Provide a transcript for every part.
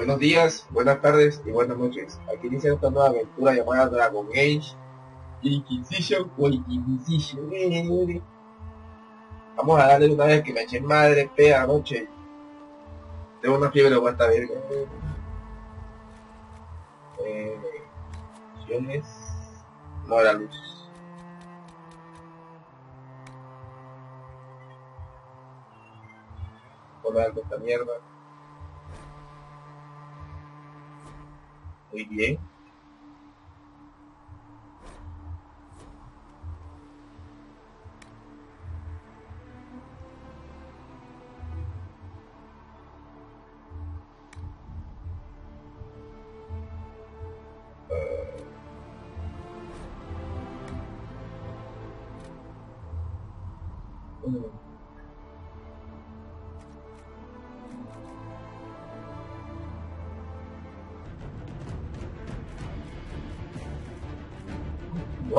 Buenos días, buenas tardes y buenas noches. Aquí inicia esta nueva aventura llamada Dragon Age Inquisition o Inquisition. Vamos a darle una vez que me eché madre fea anoche. Tengo una fiebre de esta verga. Eh, opciones. No era luces. Poner esta mierda. Muy bien.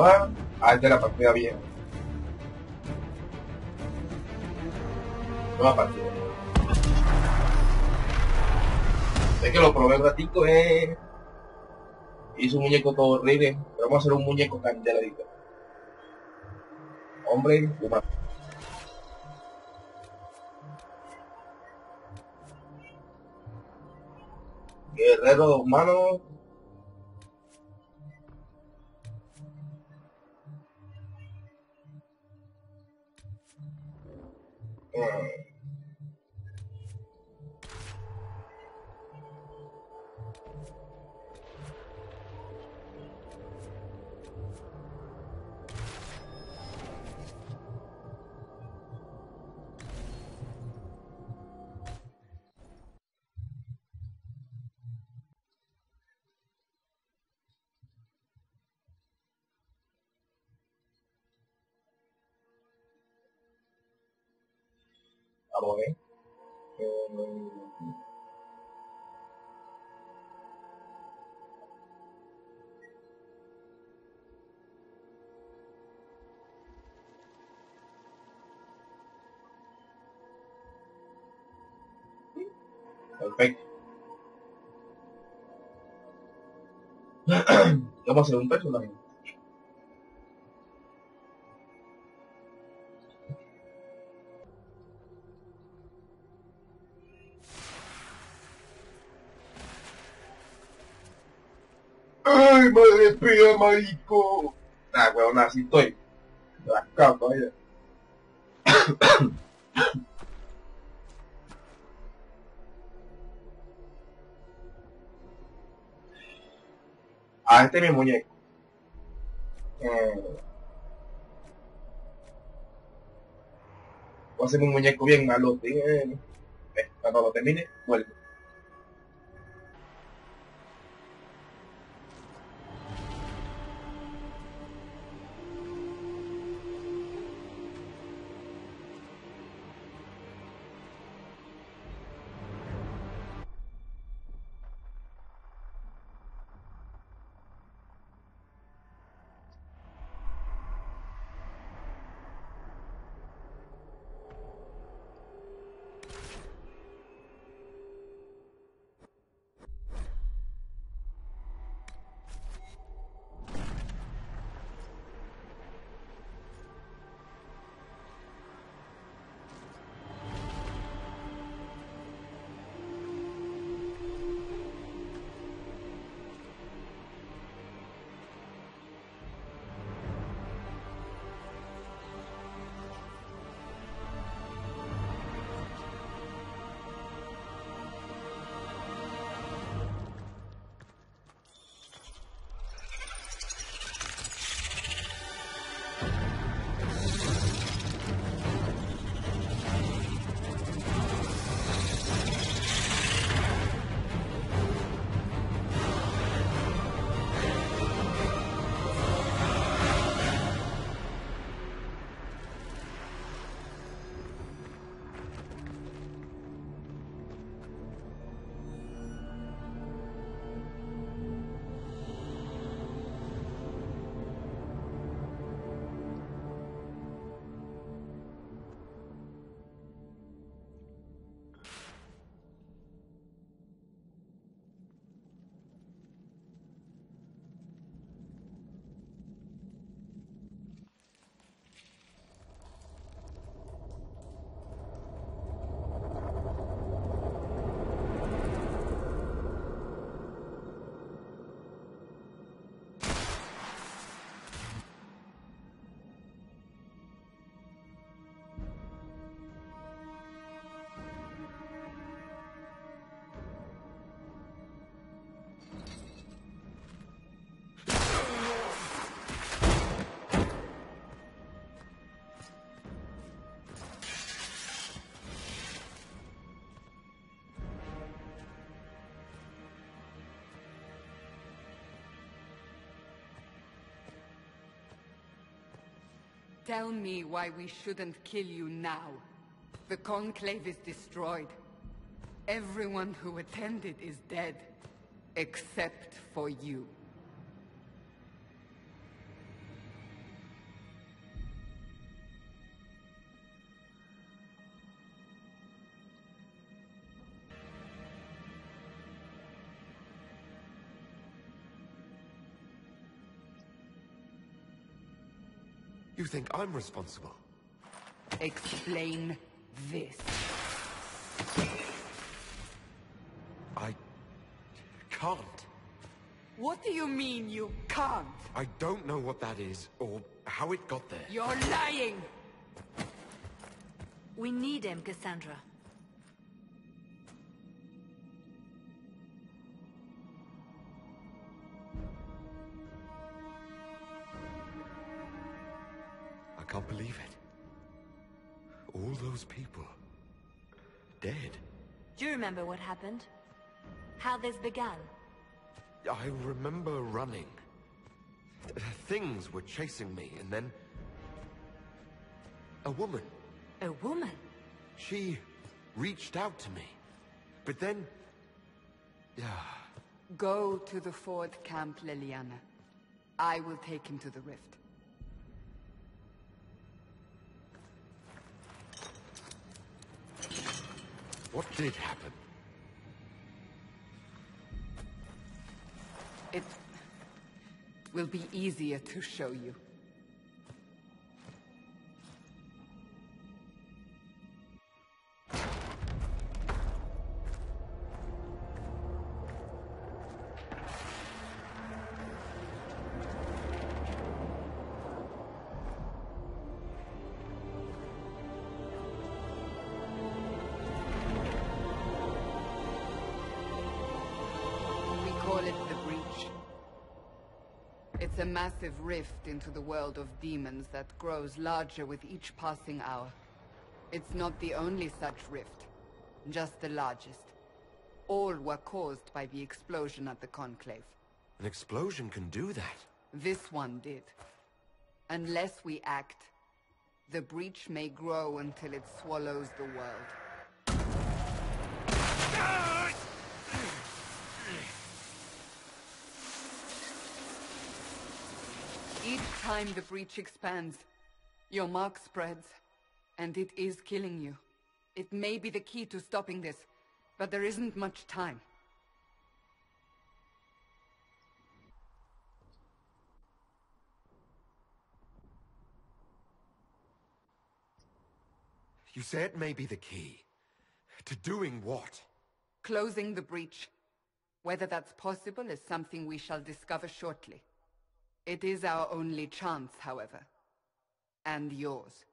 Bueno, de la partida bien. Nueva partida. Sé que lo probé un ratito, eh. Hice un muñeco todo horrible. Pero vamos a hacer un muñeco candeladito. Hombre, humano. Guerrero humano. Mm. Vamos a ver. Eh, Perfecto. Vamos a hacer un personaje. Mía, marico! Nah, weón, así estoy. Rascado todavía. ah, este es mi muñeco. Eh, voy a hacer un muñeco bien malo. Eh, cuando lo termine, vuelvo. Tell me why we shouldn't kill you now. The Conclave is destroyed. Everyone who attended is dead. Except for you. You think I'm responsible? Explain this. I... can't. What do you mean you can't? I don't know what that is, or how it got there. You're lying! We need him, Cassandra. People... dead. Do you remember what happened? How this began? I remember running. Things were chasing me, and then... A woman. A woman? She reached out to me. But then... Yeah... Go to the Ford camp, Leliana. I will take him to the rift. What did happen? It will be easier to show you. Massive rift into the world of demons that grows larger with each passing hour. It's not the only such rift, just the largest. All were caused by the explosion at the Conclave. An explosion can do that. This one did. Unless we act, the breach may grow until it swallows the world. Each time the breach expands, your mark spreads, and it is killing you. It may be the key to stopping this, but there isn't much time. You say it may be the key. To doing what? Closing the breach. Whether that's possible is something we shall discover shortly. It is our only chance, however. And yours.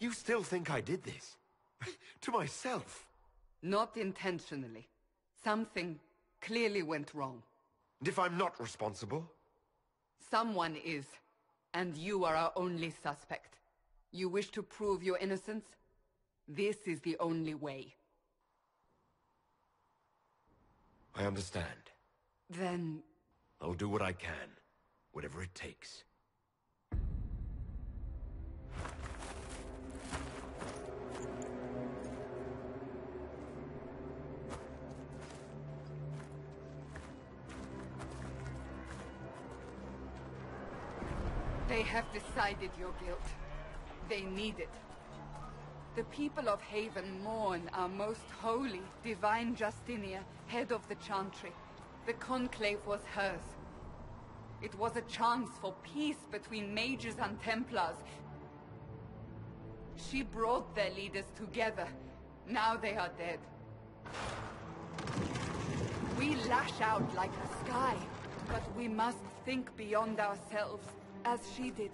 You still think I did this? to myself? Not intentionally. Something clearly went wrong. And if I'm not responsible? Someone is. And you are our only suspect. You wish to prove your innocence? This is the only way. I understand. Then... I'll do what I can. Whatever it takes. They have decided your guilt. They need it. The people of Haven mourn our most holy, divine Justinia, head of the Chantry. The Conclave was hers. It was a chance for peace between mages and Templars. She brought their leaders together. Now they are dead. We lash out like a sky, but we must think beyond ourselves, as she did.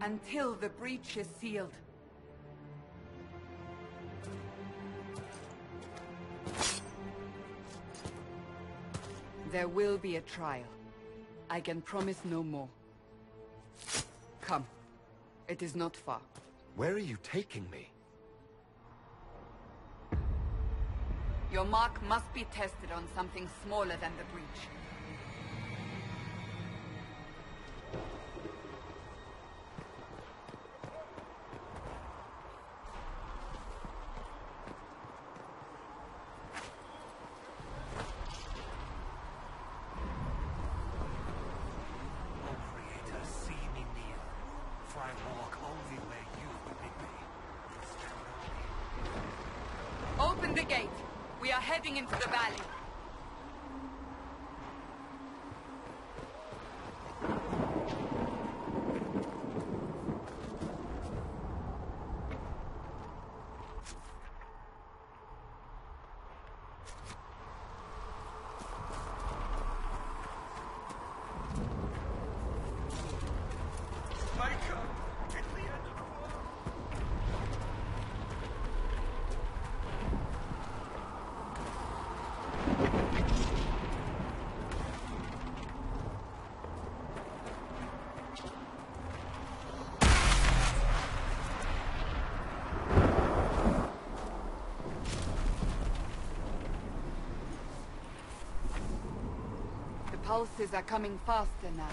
Until the breach is sealed. There will be a trial. I can promise no more. Come. It is not far. Where are you taking me? Your mark must be tested on something smaller than the breach. O Creator, see me near, for I walk only where you bid me. Stand only Open the gate. We are heading into the valley. Micah, it's the end of the world. The pulses are coming faster now.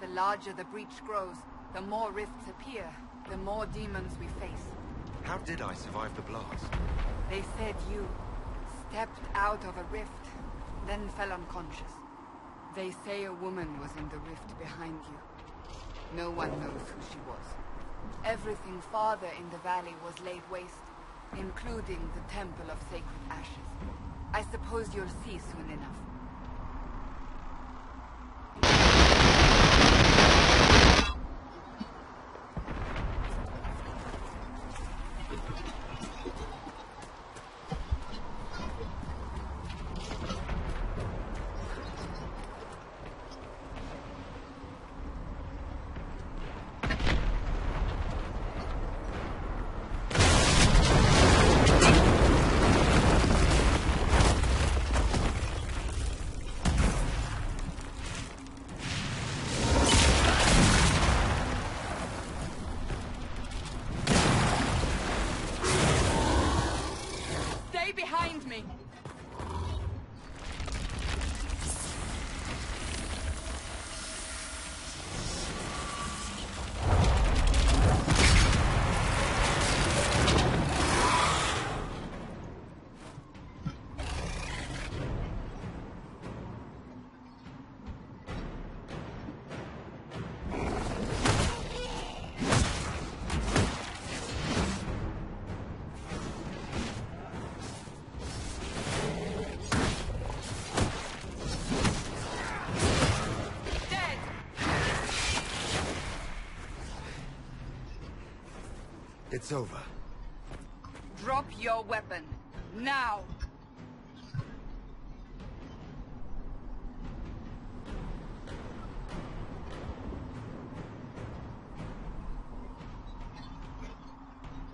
The larger the breach grows, the more rifts appear, the more demons we face. How did I survive the blast? They said you stepped out of a rift, then fell unconscious. They say a woman was in the rift behind you. No one knows who she was. Everything farther in the valley was laid waste, including the Temple of Sacred Ashes. I suppose you'll see soon enough. It's over. Drop your weapon. Now!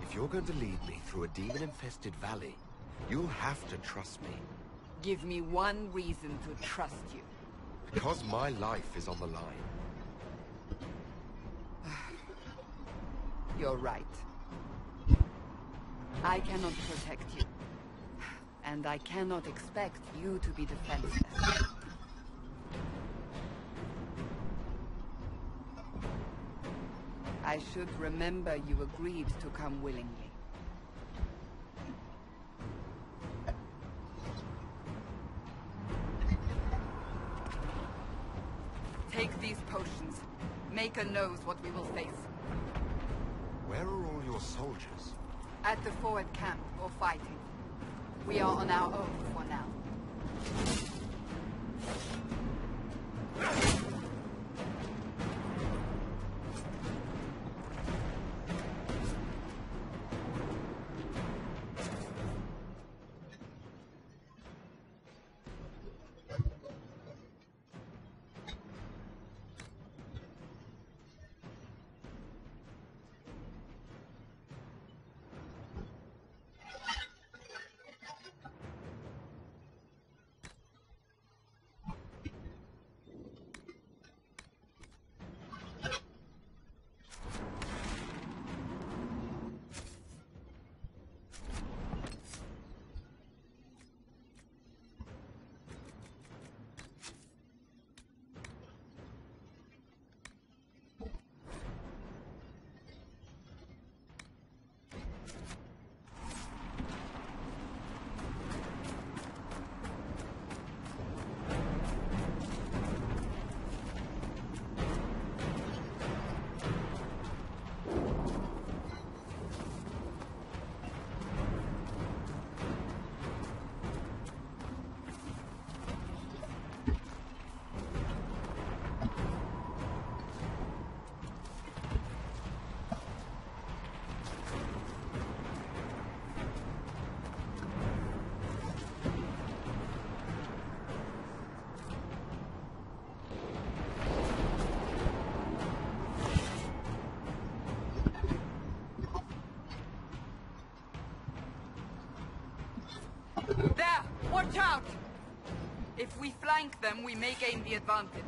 If you're going to lead me through a demon-infested valley, you'll have to trust me. Give me one reason to trust you. Because my life is on the line. You're right. I cannot protect you. And I cannot expect you to be defenseless. I should remember you agreed to come willingly. Take these potions. Maker knows what we will face. Where are all your soldiers? At the forward camp, or fighting. We are on our own for now. Out! If we flank them, we may gain the advantage.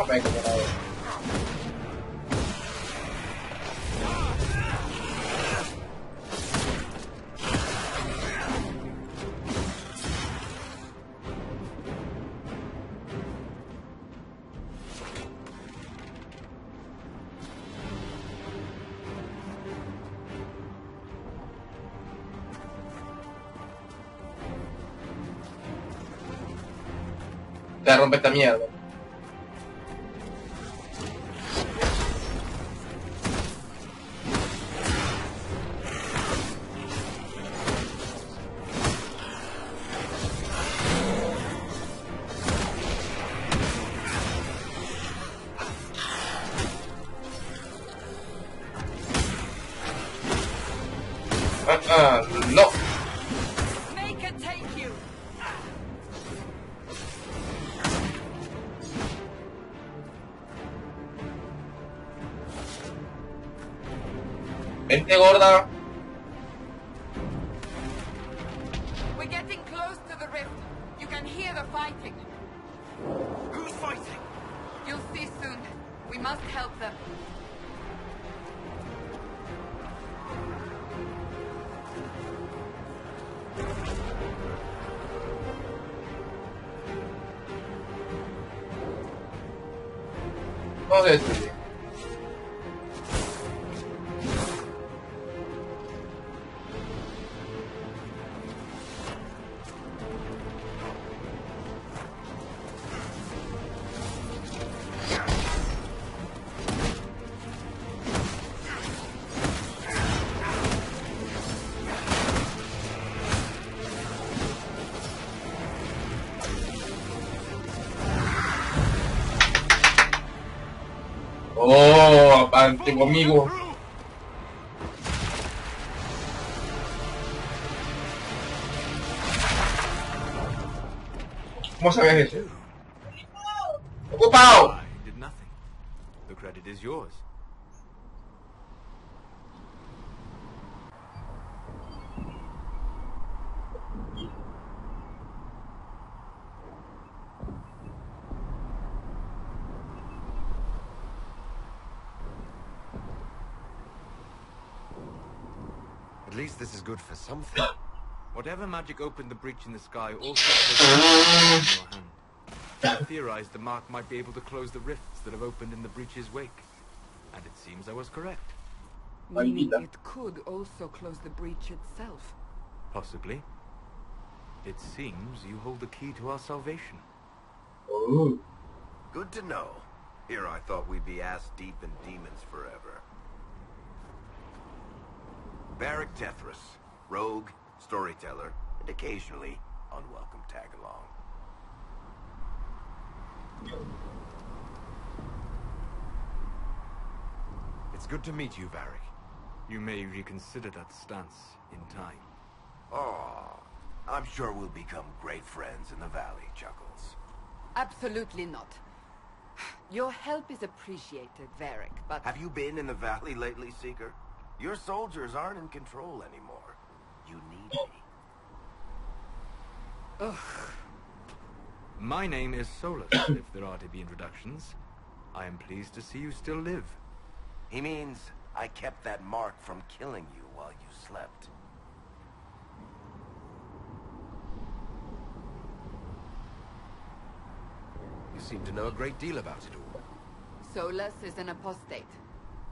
Déjame recuperar rompe esta mierda. Vente gorda. We're getting close to the rift. You can hear the fighting. Who's fighting? You'll see soon. We must help them. Antiguo amigo. ¿Cómo sabías eso? ¡Ocupado! I did nothing. The credit is yours. This is good for something. Whatever magic opened the breach in the sky also places in your hand. I theorized the mark might be able to close the rifts that have opened in the breach's wake. And it seems I was correct. Meaning it could also close the breach itself. Possibly. It seems you hold the key to our salvation. Oh, Good to know. Here I thought we'd be ass deep in demons forever. Varric Tethras, rogue, storyteller, and occasionally unwelcome tag-along. It's good to meet you, Varric. You may reconsider that stance in time. Oh, I'm sure we'll become great friends in the valley, Chuckles. Absolutely not. Your help is appreciated, Varric, but Have you been in the valley lately, Seeker? Your soldiers aren't in control anymore. You need me. Ugh. My name is Solas, if there are to be introductions. I am pleased to see you still live. He means I kept that mark from killing you while you slept. You seem to know a great deal about it all. Solas is an apostate,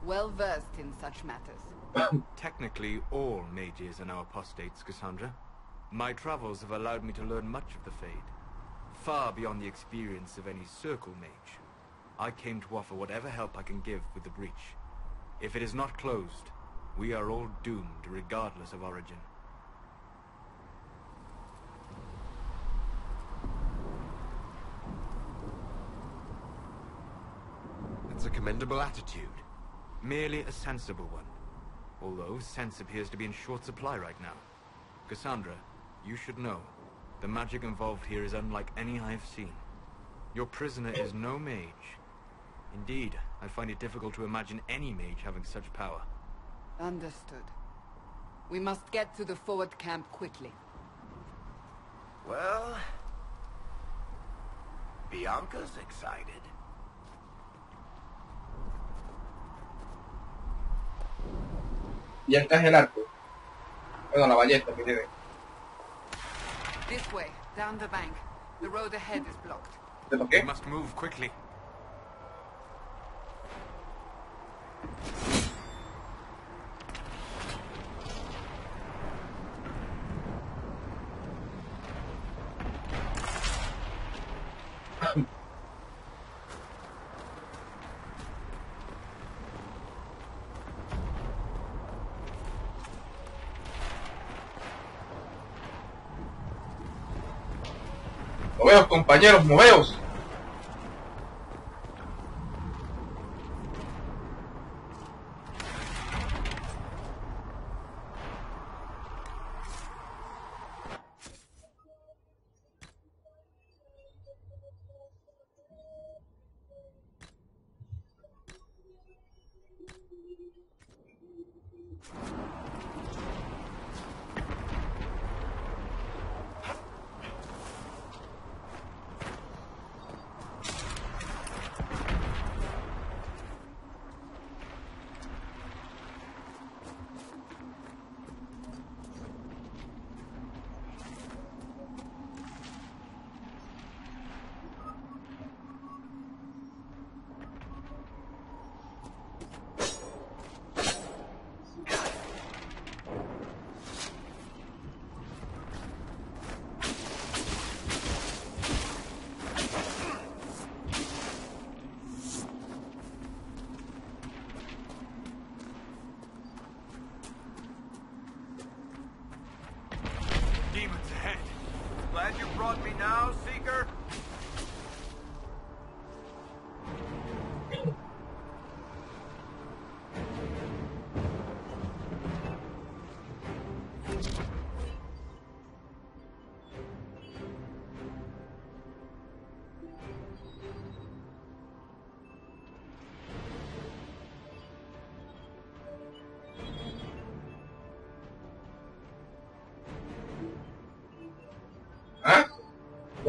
well versed in such matters. Technically, all mages are now apostates, Cassandra. My travels have allowed me to learn much of the Fade, far beyond the experience of any Circle mage. I came to offer whatever help I can give with the breach. If it is not closed, we are all doomed regardless of origin. It's a commendable attitude. Merely a sensible one. Although sense appears to be in short supply right now. Cassandra, you should know. The magic involved here is unlike any I have seen. Your prisoner is no mage. Indeed, I find it difficult to imagine any mage having such power. Understood. We must get to the forward camp quickly. Well... Bianca's excited. Y acá es el arco. Bueno, la ballesta que tiene. This way, down the bank. The road ahead is blocked. ¿Te We toqué? must move quickly. Moveos, compañeros, moveos.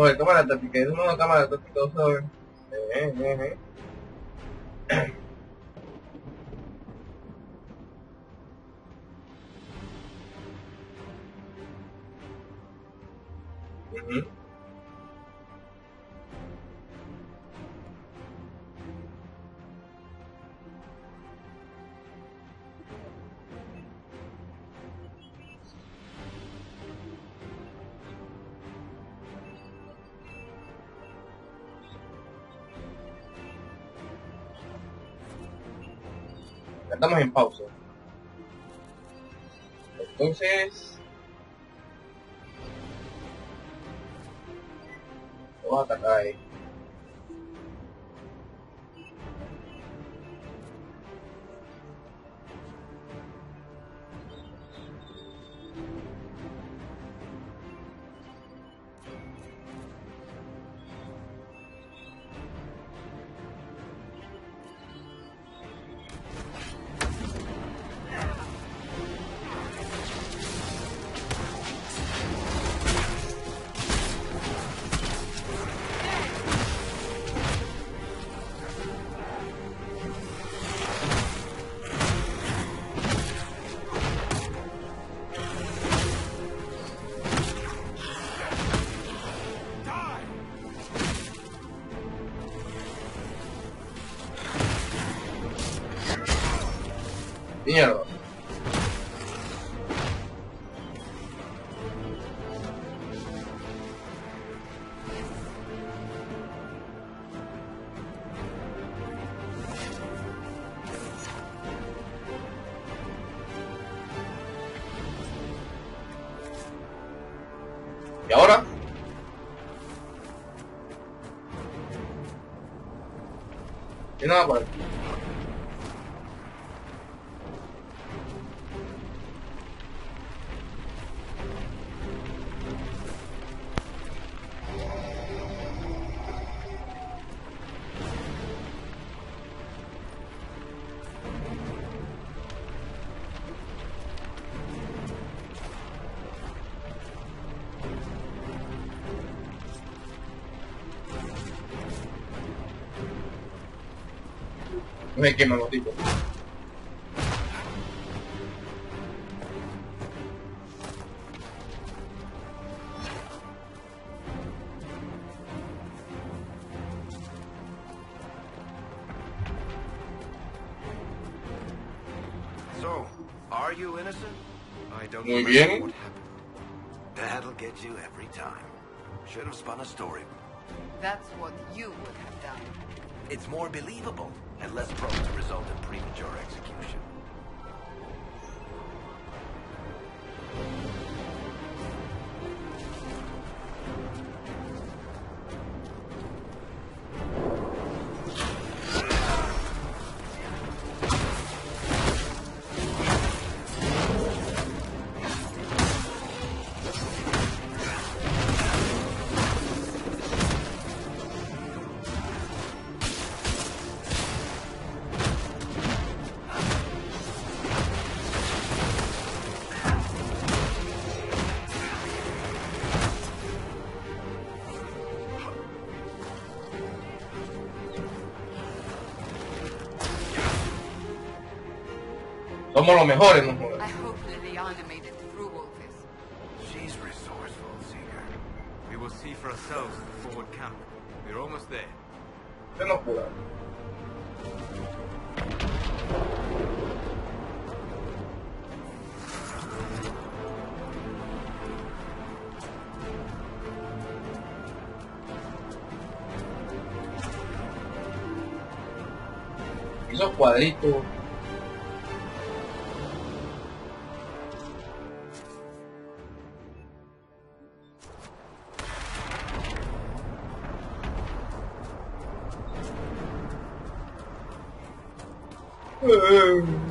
sobre cámara táctica, es una cámara táctica, sobre. Eh, eh, eh. eh. uh -huh. Estamos en pausa. Entonces... Vamos a atacar ahí. Mierda. ¿Y ahora? Y nada. No me queman los tipos. So, are you innocent? I don't Muy remember bien. what happened. That'll get you every time. Should have spun a story. That's what you would have done. It's more believable and less prone to result in premature execution. Somos los mejores, no jodas. I hope Liliana made it through all this. She's resourceful, Seeker. We will see for ourselves Another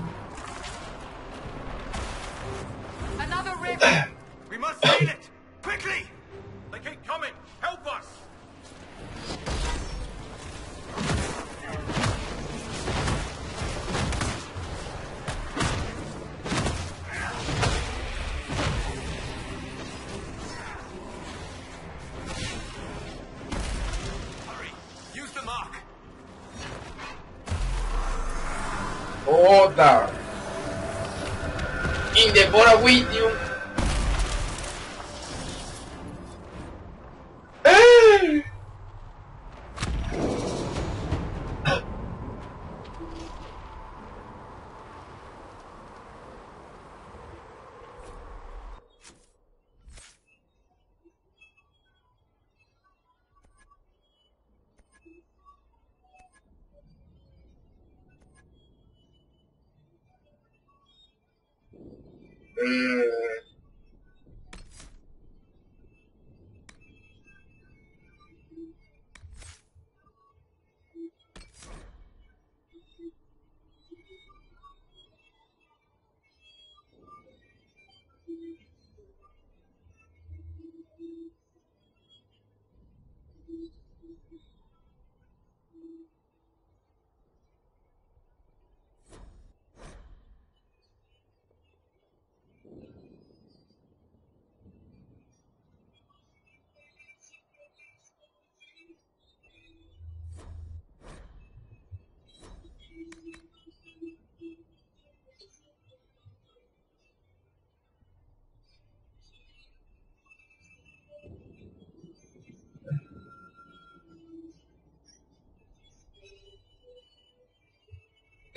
Eh,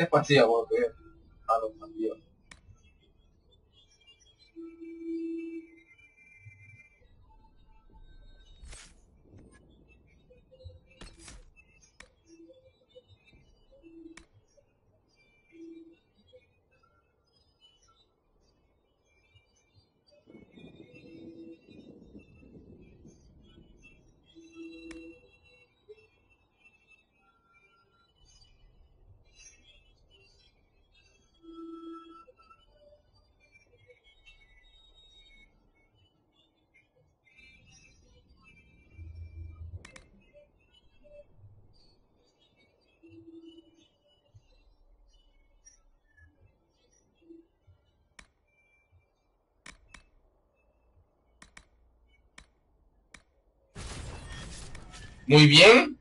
tres partidos, porque a los partidos. Muy bien.